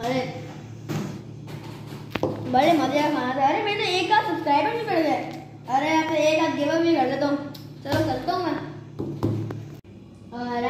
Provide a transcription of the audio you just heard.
अरे, बड़े मज़े का खाना था। अरे, मैंने एक आध सब्सक्राइबर भी कर दिया। अरे आप एक आध गिव भी कर देता हूँ। चलो, करता हूँ मैं। और